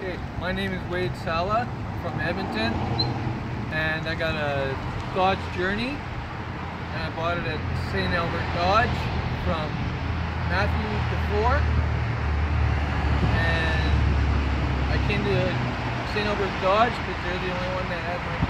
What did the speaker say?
Okay, my name is Wade Sala from Edmonton, and I got a Dodge Journey, and I bought it at St. Albert Dodge from Matthew Dufour, and I came to St. Albert Dodge because they're the only one that had my.